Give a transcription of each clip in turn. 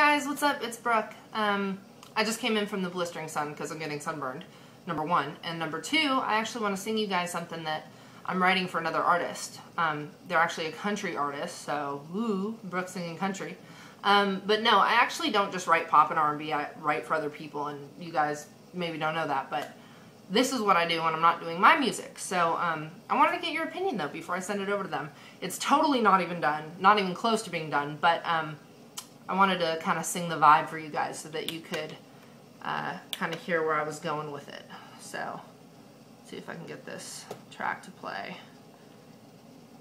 guys, what's up? It's Brooke. Um, I just came in from the blistering sun because I'm getting sunburned, number one. And number two, I actually want to sing you guys something that I'm writing for another artist. Um, they're actually a country artist, so woo, Brooke singing country. Um, but no, I actually don't just write pop and R&B. I write for other people, and you guys maybe don't know that, but this is what I do when I'm not doing my music. So um, I wanted to get your opinion though before I send it over to them. It's totally not even done, not even close to being done, but um, I wanted to kind of sing the vibe for you guys so that you could uh, kind of hear where I was going with it. So see if I can get this track to play.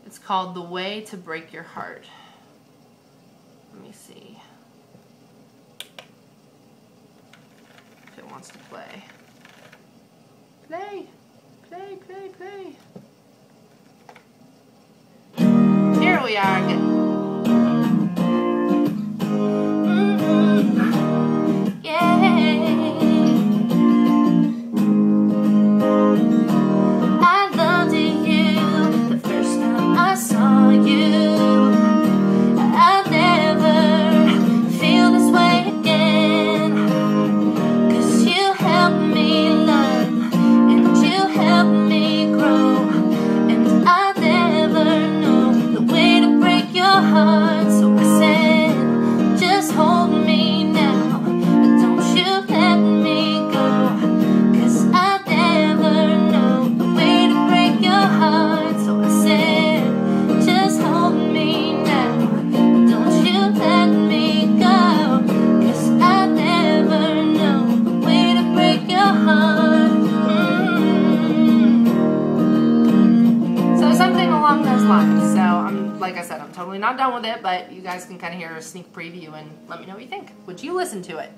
It's called The Way to Break Your Heart. Let me see if it wants to play. Play, play, play, play. Here we are again. Like I said, I'm totally not done with it, but you guys can kind of hear a sneak preview and let me know what you think. Would you listen to it?